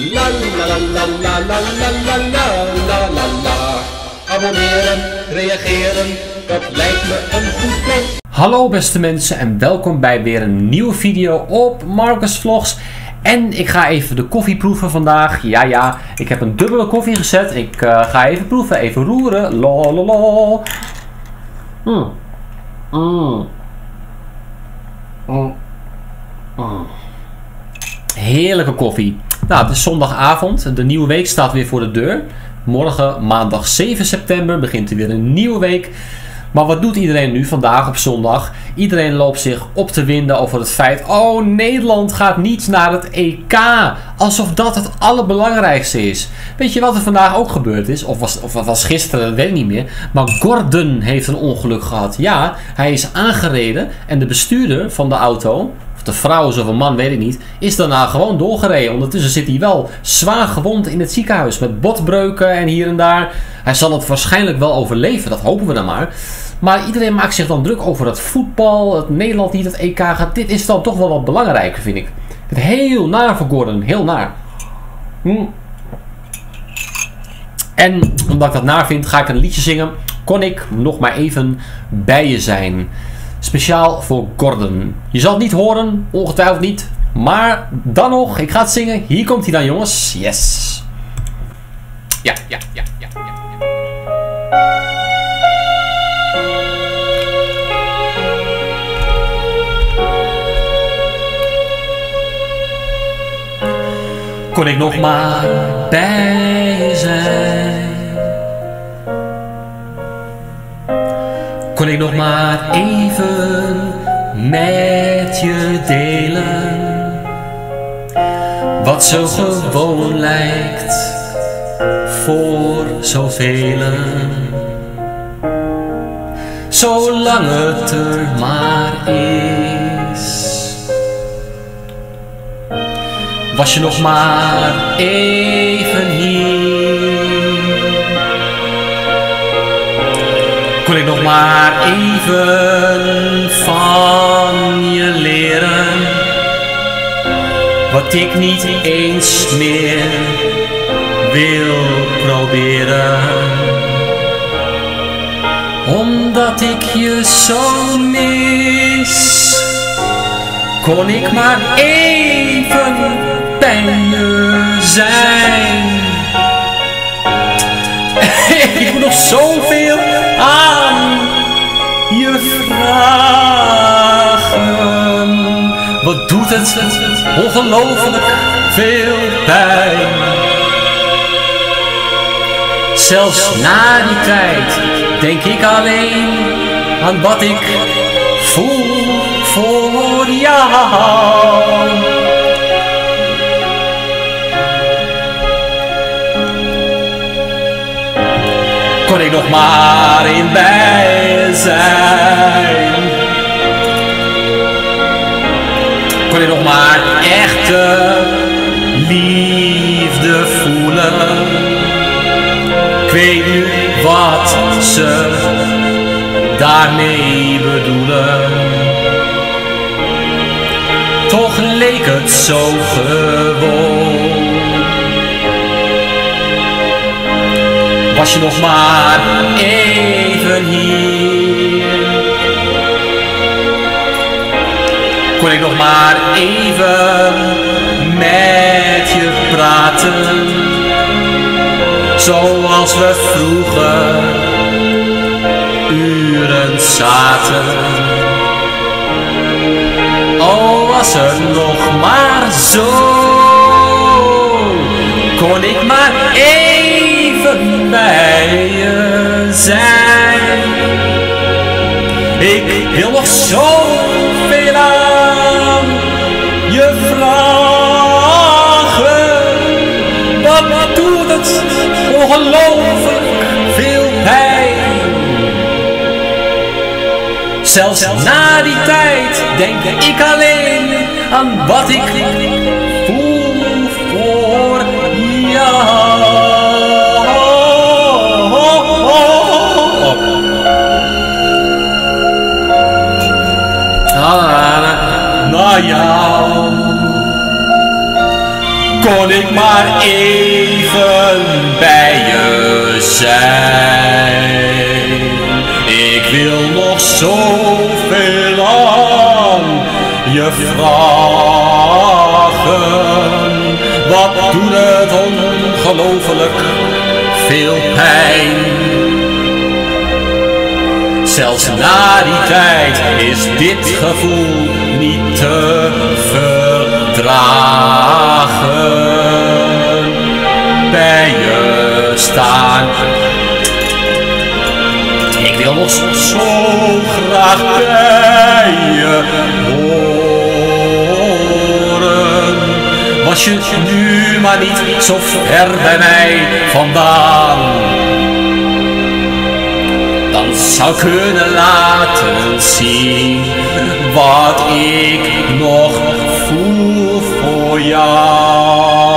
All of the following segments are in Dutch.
La la la la la la la la la la la. Abonneren, reageren, dat lijkt me een goed plan. Hallo beste mensen en welkom bij weer een nieuwe video op Marcus Vlogs. En ik ga even de koffie proeven vandaag. Ja, ja, ik heb een dubbele koffie gezet. Ik eh, ga even proeven, even roeren. Lololo. Mm. Mm. Mm. Mm. Heerlijke koffie. Nou, het is zondagavond. De nieuwe week staat weer voor de deur. Morgen, maandag 7 september, begint er weer een nieuwe week. Maar wat doet iedereen nu vandaag op zondag? Iedereen loopt zich op te winden over het feit: oh, Nederland gaat niet naar het EK. Alsof dat het allerbelangrijkste is. Weet je wat er vandaag ook gebeurd is? Of was, of was gisteren, dat weet ik niet meer. Maar Gordon heeft een ongeluk gehad. Ja, hij is aangereden en de bestuurder van de auto, of de vrouw of een man, weet ik niet, is daarna gewoon doorgereden. Ondertussen zit hij wel zwaar gewond in het ziekenhuis met botbreuken en hier en daar. Hij zal het waarschijnlijk wel overleven, dat hopen we dan maar. Maar iedereen maakt zich dan druk over het voetbal, het Nederland niet het EK gaat. Dit is dan toch wel wat belangrijker, vind ik. Het heel naar voor Gordon, heel naar. Hm. En omdat ik dat naar vind, ga ik een liedje zingen. Kon ik nog maar even bij je zijn. Speciaal voor Gordon. Je zal het niet horen, ongetwijfeld niet. Maar dan nog, ik ga het zingen. Hier komt hij dan, jongens. Yes. Ja, ja, ja, ja, ja. ja. Kon ik nog maar bij zijn. Maar even met je delen. Wat zo gewoon lijkt voor zoveel. Zolang het er maar is. Was je nog maar even hier? Kon ik nog maar even van je leren? Wat ik niet eens meer wil proberen. Omdat ik je zo mis, kon ik maar even bij je zijn. Nog zoveel aan je vragen. Wat doet het ongelooflijk veel pijn. Zelfs na die tijd denk ik alleen aan wat ik voel voor jou. Kon ik nog maar in bij zijn. Kon ik nog maar echte liefde voelen. Ik weet nu wat ze daarmee bedoelen. Toch leek het zo gewoon. Was je nog maar even hier? Kon ik nog maar even met je praten? Zoals we vroeger uren zaten. Oh, was er nog maar zo, bij je zijn. Ik wil nog zoveel aan je vragen. Wat doet het ongelooflijk veel pijn. Zelfs na die tijd denk ik alleen aan wat ik voel voor jou. Kon ik maar even bij je zijn. Ik wil nog zoveel aan je vragen. Wat doet het ongelooflijk veel pijn. Zelfs na die tijd is dit gevoel niet te verdragen. Zo graag bij je horen. Was je nu maar niet zo ver bij mij vandaan dan zou kunnen laten zien wat ik nog voel voor jou.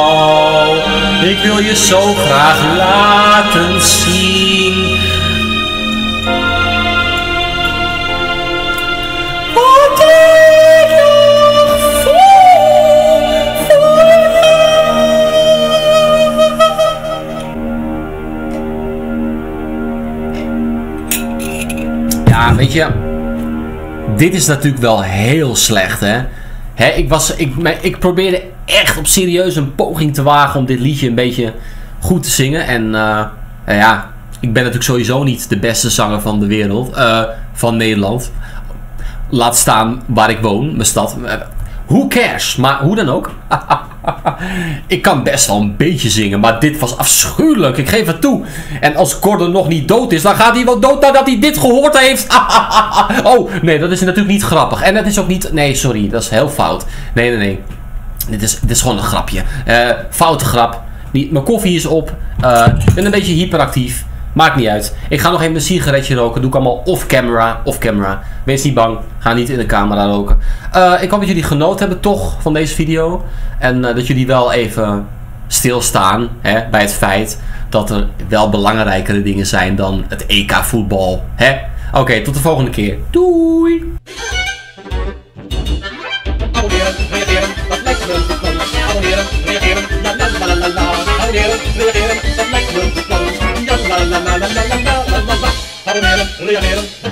Ik wil je zo graag laten zien. Weet je, dit is natuurlijk wel heel slecht, hè. hè ik, was, ik, ik probeerde echt op serieus een poging te wagen om dit liedje een beetje goed te zingen. En eh, nou ja, ik ben natuurlijk sowieso niet de beste zanger van de wereld, eh, van Nederland. Laat staan waar ik woon, mijn stad. Eh, Who cares? Maar hoe dan ook. ik kan best wel een beetje zingen, maar dit was afschuwelijk. Ik geef het toe. En als Gordon nog niet dood is, dan gaat hij wel dood nadat hij dit gehoord heeft. oh, nee, dat is natuurlijk niet grappig. En dat is ook niet... Nee, sorry, dat is heel fout. Nee, nee, nee. Dit is, dit is gewoon een grapje. Eh, foute grap. Mijn koffie is op. Eh, Ik ben een beetje hyperactief. Maakt niet uit. Ik ga nog even een sigaretje roken. Doe ik allemaal off-camera. Off-camera. Wees niet bang. Ga niet in de camera roken. Eh, ik hoop dat jullie genoten hebben toch van deze video. En eh, dat jullie wel even stilstaan hè, bij het feit dat er wel belangrijkere dingen zijn dan het EK voetbal. Oké, tot de volgende keer. Doei! Aboneram, leianeram.